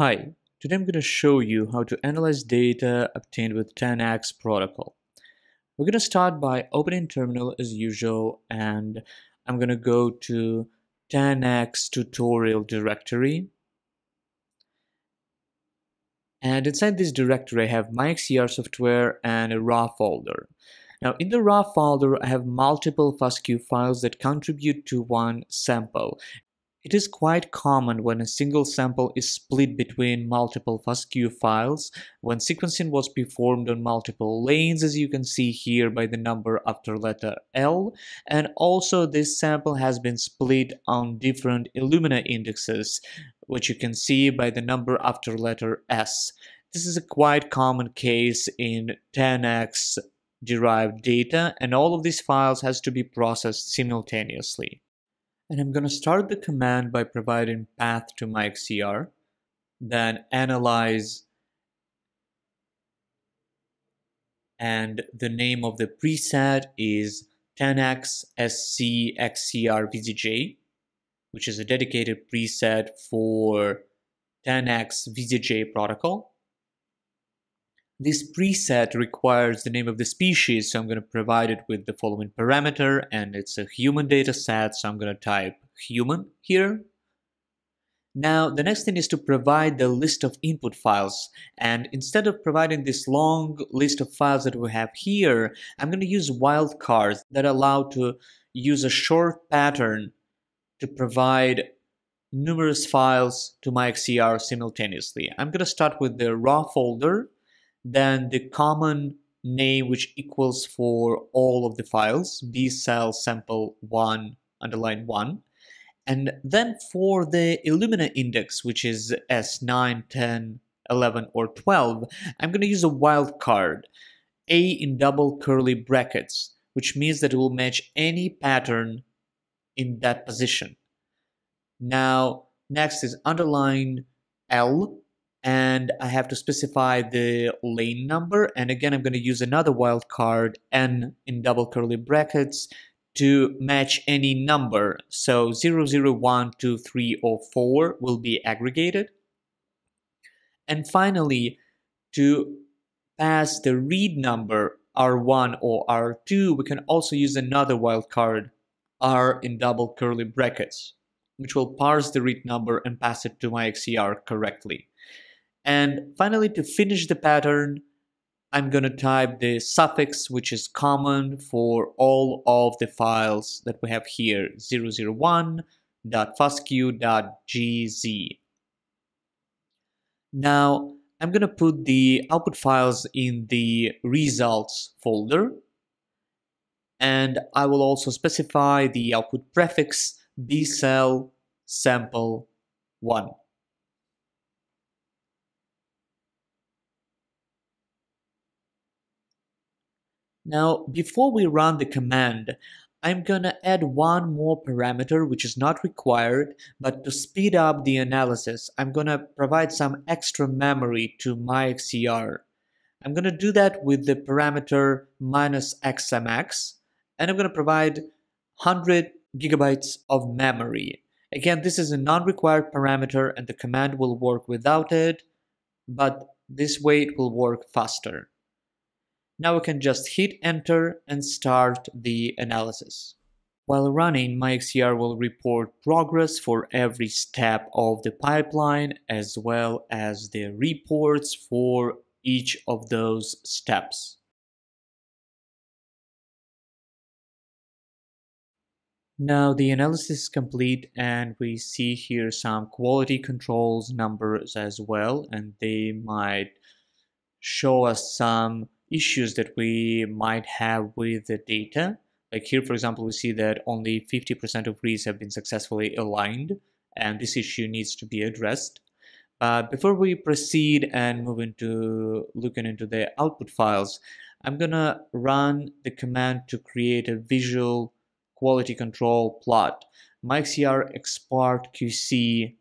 Hi, today I'm going to show you how to analyze data obtained with 10x protocol. We're going to start by opening terminal as usual and I'm going to go to 10x tutorial directory and inside this directory I have MiXCR software and a raw folder. Now in the raw folder I have multiple FASTQ files that contribute to one sample it is quite common when a single sample is split between multiple FASTQ files, when sequencing was performed on multiple lanes as you can see here by the number after letter L, and also this sample has been split on different Illumina indexes, which you can see by the number after letter S. This is a quite common case in 10x derived data and all of these files has to be processed simultaneously. And I'm going to start the command by providing path to MiXCR, then analyze and the name of the preset is 10x SC XCR VDJ, which is a dedicated preset for 10x VDJ protocol. This preset requires the name of the species, so I'm going to provide it with the following parameter, and it's a human data set, so I'm going to type human here. Now, the next thing is to provide the list of input files, and instead of providing this long list of files that we have here, I'm going to use wildcards that allow to use a short pattern to provide numerous files to MiXCR simultaneously. I'm going to start with the raw folder, then the common name which equals for all of the files, b cell sample 1 underline 1. And then for the Illumina index, which is S9, 10, 11, or 12, I'm going to use a wildcard, A in double curly brackets, which means that it will match any pattern in that position. Now, next is underline L and I have to specify the lane number. And again I'm going to use another wildcard n in double curly brackets to match any number. So 0, 0, 1, 2, 3 or 4 will be aggregated. And finally to pass the read number R1 or R2 we can also use another wildcard R in double curly brackets which will parse the read number and pass it to MiXCR correctly. And finally, to finish the pattern, I'm going to type the suffix which is common for all of the files that we have here 001.fastq.gz. Now I'm going to put the output files in the results folder and I will also specify the output prefix bcell sample 1. Now, before we run the command, I'm gonna add one more parameter which is not required, but to speed up the analysis, I'm gonna provide some extra memory to MiXCR. I'm gonna do that with the parameter minus xmx, and I'm gonna provide 100 gigabytes of memory. Again, this is a non-required parameter and the command will work without it, but this way it will work faster. Now we can just hit enter and start the analysis. While running, MiXCR will report progress for every step of the pipeline as well as the reports for each of those steps. Now the analysis is complete and we see here some quality controls numbers as well and they might show us some issues that we might have with the data. Like here, for example, we see that only 50% of reads have been successfully aligned, and this issue needs to be addressed. But before we proceed and move into looking into the output files, I'm gonna run the command to create a visual quality control plot. MiXCR export QC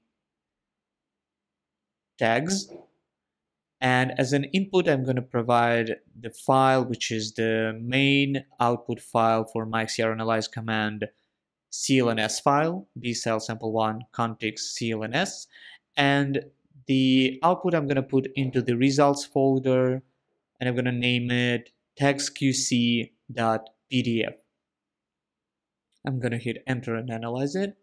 tags and as an input, I'm going to provide the file, which is the main output file for my MiXCR analyze command clns file, bcell sample1 contigs clns, and the output I'm going to put into the results folder and I'm going to name it tagsqc.pdf. I'm going to hit enter and analyze it.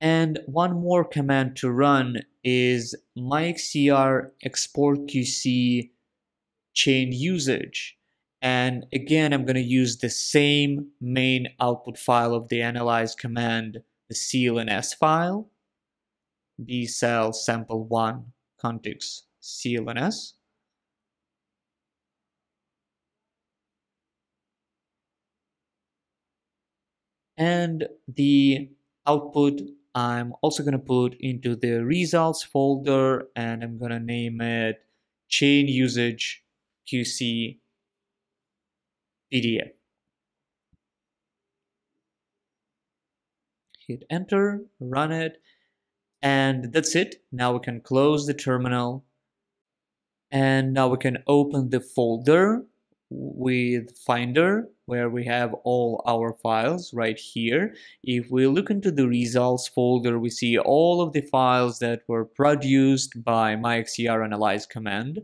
And one more command to run is MiXCR export qc chain usage. And again, I'm going to use the same main output file of the analyze command, the clns file, b cell sample 1 contigs clns. And the output I'm also going to put into the results folder and I'm going to name it chain usage QC PDF. Hit enter, run it, and that's it. Now we can close the terminal and now we can open the folder with Finder where we have all our files right here. If we look into the results folder, we see all of the files that were produced by MiXCR analyze command.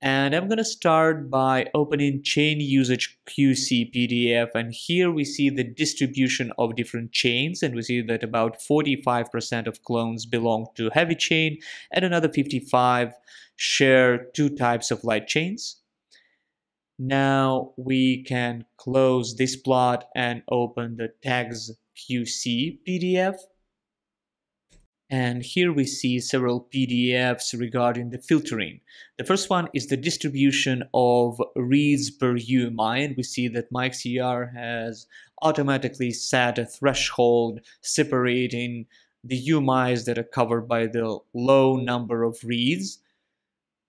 And I'm going to start by opening chain usage QC PDF. And here we see the distribution of different chains. And we see that about 45% of clones belong to heavy chain and another 55 share two types of light chains. Now we can close this plot and open the tags QC PDF. And here we see several PDFs regarding the filtering. The first one is the distribution of reads per UMI, and we see that MiXCR has automatically set a threshold separating the UMIs that are covered by the low number of reads.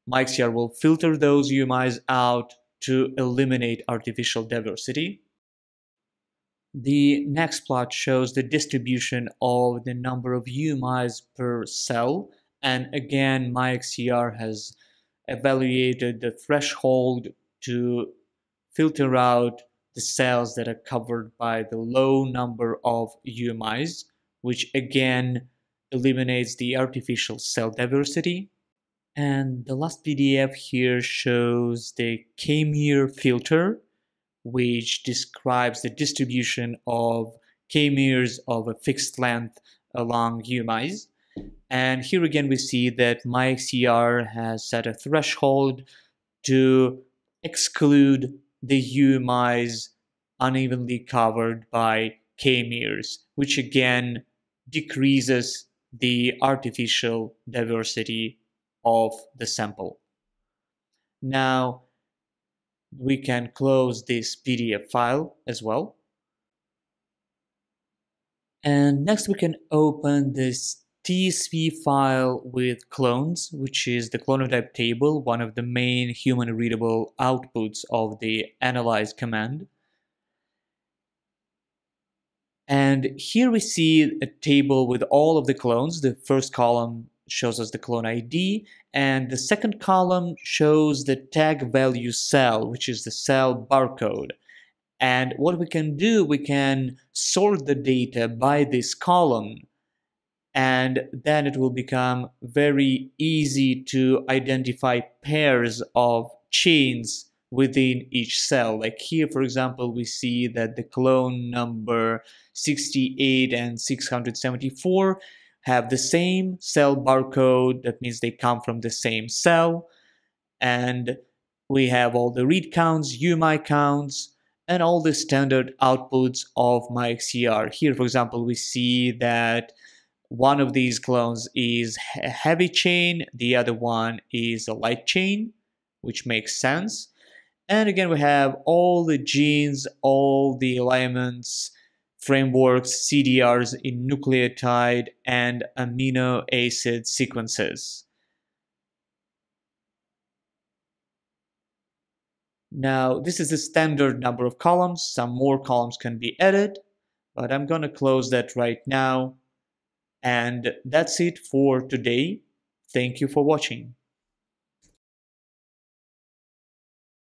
MiXCR will filter those UMIs out to eliminate artificial diversity. The next plot shows the distribution of the number of UMIs per cell. And again, MiXCR has evaluated the threshold to filter out the cells that are covered by the low number of UMIs, which again eliminates the artificial cell diversity. And the last PDF here shows the K-MER filter, which describes the distribution of K-MERs of a fixed length along UMIs. And here again, we see that MiXCR has set a threshold to exclude the UMIs unevenly covered by K-MERs, which again decreases the artificial diversity of the sample. Now we can close this PDF file as well. And next we can open this TSV file with clones, which is the clonotype table, one of the main human readable outputs of the analyze command. And here we see a table with all of the clones. The first column shows us the clone ID, and the second column shows the tag value cell, which is the cell barcode. And what we can do, we can sort the data by this column, and then it will become very easy to identify pairs of chains within each cell. Like here, for example, we see that the clone number 68 and 674 have the same cell barcode. That means they come from the same cell. And we have all the read counts, UMI counts, and all the standard outputs of MiXCR. Here, for example, we see that one of these clones is a heavy chain, the other one is a light chain, which makes sense. And again, we have all the genes, all the alignments, frameworks, CDRs in nucleotide and amino acid sequences. Now, this is the standard number of columns. Some more columns can be added, but I'm going to close that right now. And that's it for today. Thank you for watching.